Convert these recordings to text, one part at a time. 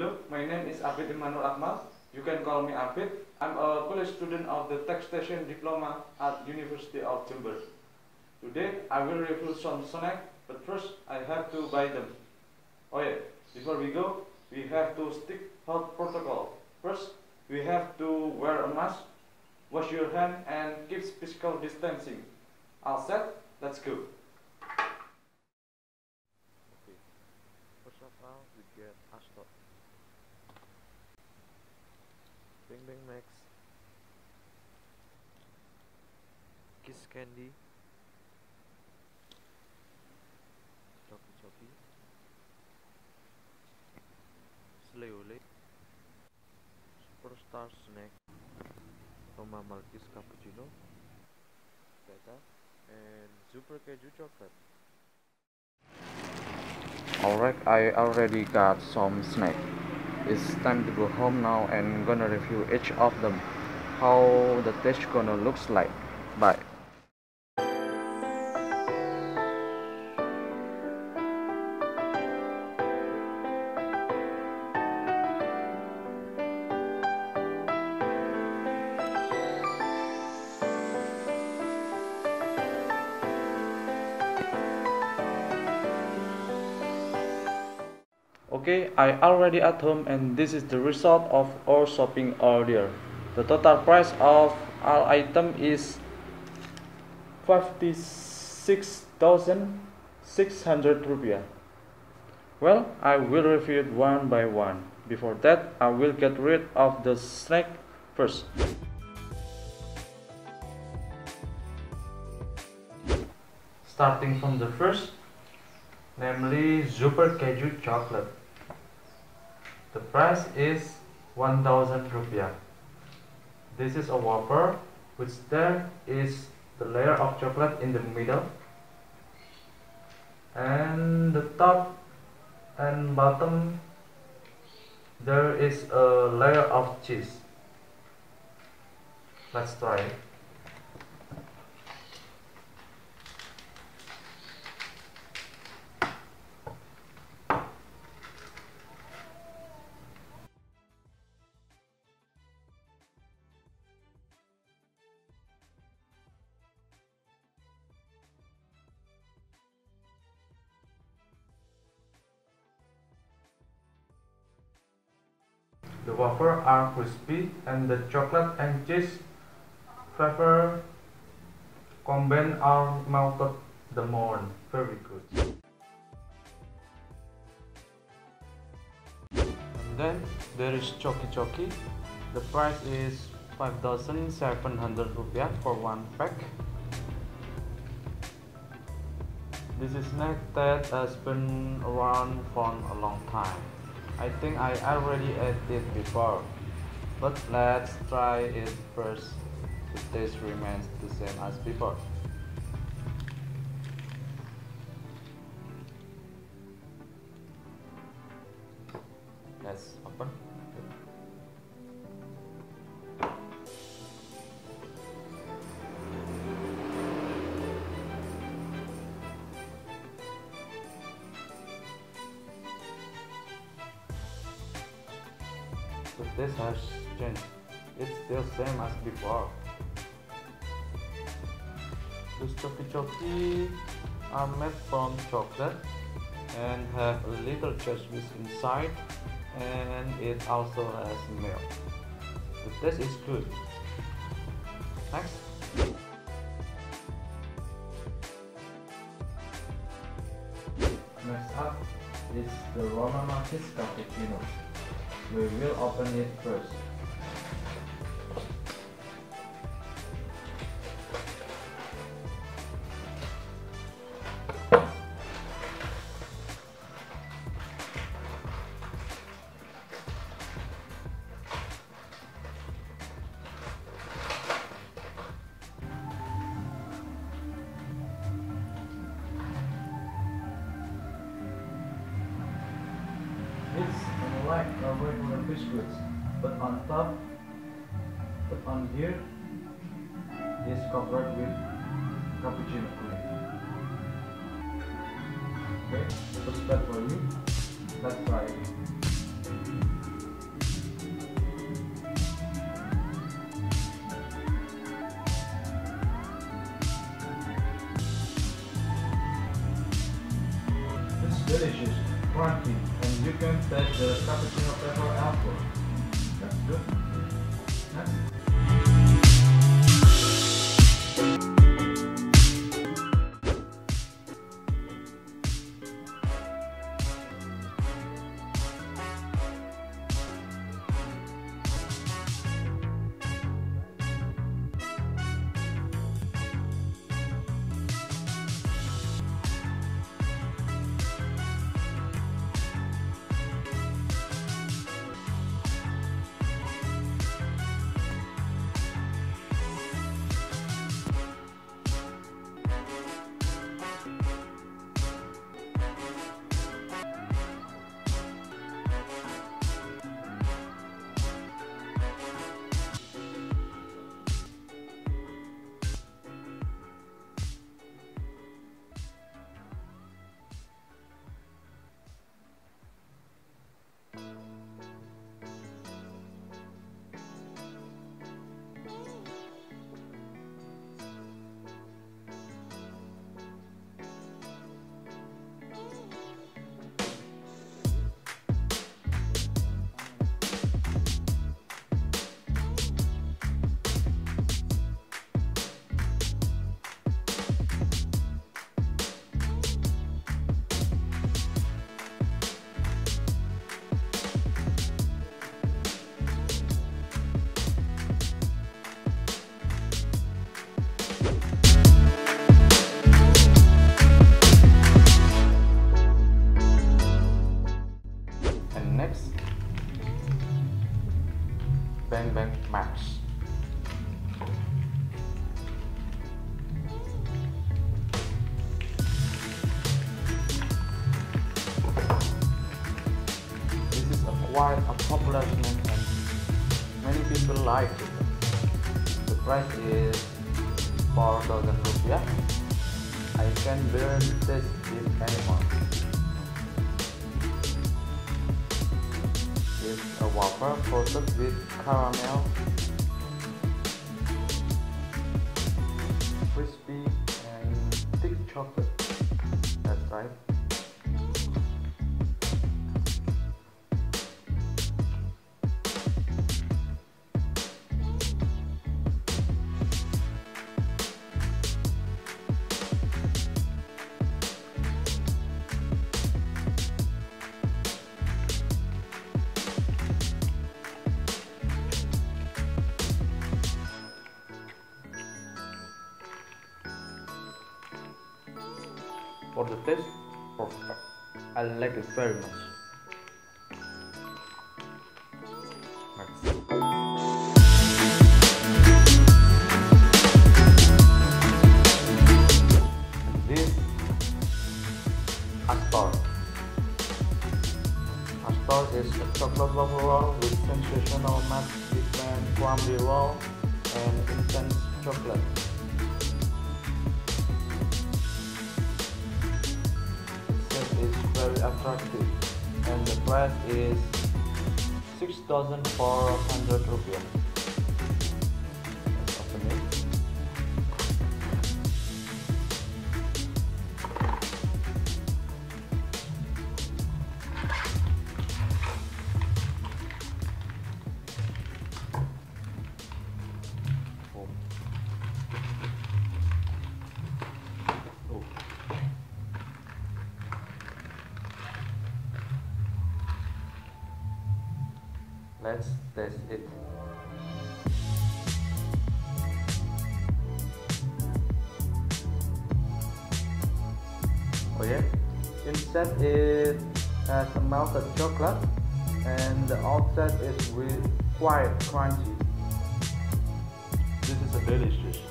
Hello, my name is Abid Imanul Akmal. You can call me Abid. I'm a college student of the Tech Station Diploma at University of Jember. Today I will review some snack, but first I have to buy them. Oh yeah, before we go, we have to stick health protocol. First, we have to wear a mask, wash your hand, and keep physical distancing. All set? Let's go. Okay. First of all, we get Astor. Beng-Beng Max. Kiss Candy. Choki Choki. Slai O'lai. Superstar Snack. Roma Malkist Cappuccino. Beta. And Super Keju Chocolate. Alright, I already got some snack. It's time to go home now and gonna review each of them. How the taste gonna looks like. Bye. Okay, I already at home and this is the result of our shopping order. The total price of all item is 56,600 rupiah. Well, I will review it one by one. Before that, I will get rid of the snack first. Starting from the first, namely Super Keju chocolate. The price is 1000 rupiah. This is a wafer which there is the layer of chocolate in the middle and the top and bottom there is a layer of cheese. Let's try it. The wafer are crispy and the chocolate and cheese flavor combine are melted the more. Very good. And then there is Choki Choki. The price is 5700 rupiah for one pack. This is snack that has been around for a long time. I think I already ate it before, but let's try it first. The taste remains the same as before. The taste has changed. It's still same as before. These choki choki are made from chocolate and have a little cherries inside and it also has milk. The taste is good. Next. Next up is the Roma Malkist Cappuccino. We will open it first. Like a regular biscuits, but on top, but on here, is covered with cappuccino taste Next, Beng-Beng Max. This is a quite a popular snack and many people like it. The price is 4000 rupiah. I can barely taste it anymore. Is a wafer coated with caramel, crispy Taste, perfect. I like it very much. This Astor. Astor is a chocolate waffle roll with sensational match between crumbly roll and intense chocolate. Very attractive and the price is 6400 rupiah. Let's test it. Oh yeah, inside it has a melted chocolate and the outside is with quite crunchy. This is a delicious.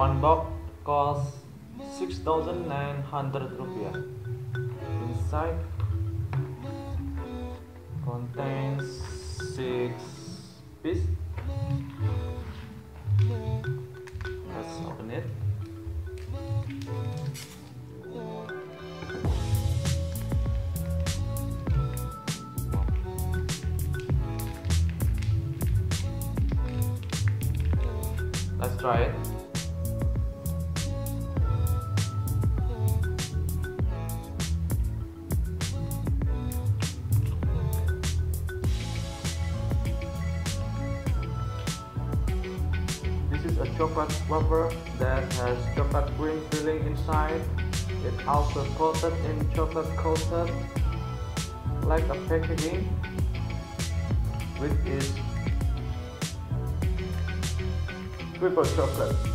One box costs 6,900 rupiah. Inside contains six pieces. Let's open it. Let's try it. Wafer that has chocolate cream filling inside. It also coated in chocolate coated like a packaging which is triple chocolate.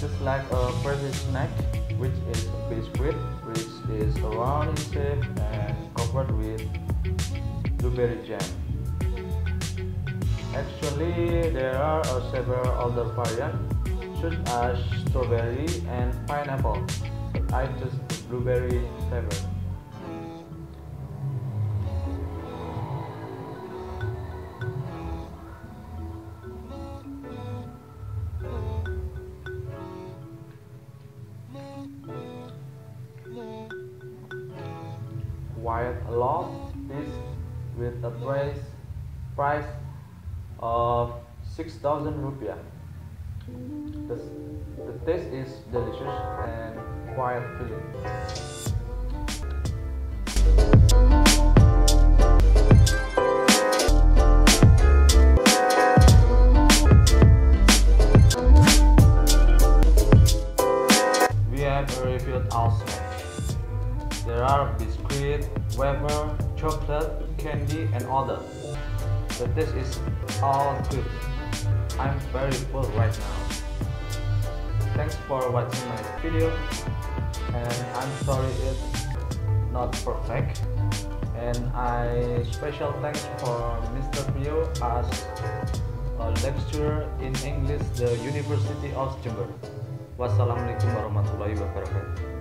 Just like a pretty snack which is a biscuit which is round in shape and covered with blueberry jam. Actually there are uh, several other variants such as strawberry and pineapple. But I just blueberry flavor quite a lot. Piece with a price price of 6000 rupiah. The, the taste is delicious and quite filling there are biscuit, wafer, chocolate, candy, and others. The taste is all good. I'm very full right now. Thanks for watching my video, and I'm sorry it's not perfect. And I special thanks for Mr. Priyo as a lecturer in English the University of Jember. Wassalamualaikum warahmatullahi wabarakatuh.